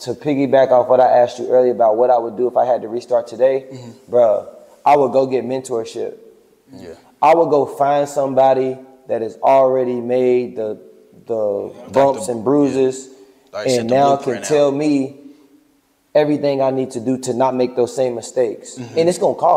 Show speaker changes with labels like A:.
A: to piggyback off what I asked you earlier about what I would do if I had to restart today,
B: Mm-hmm.
A: bruh, I would go get mentorship.
B: Yeah.
A: I would go find somebody that has already made the the bumps
B: the-
A: and bruises
B: Like
A: and now can tell me everything I need to do to not make those same mistakes.
B: Mm-hmm.
A: And it's gonna cost.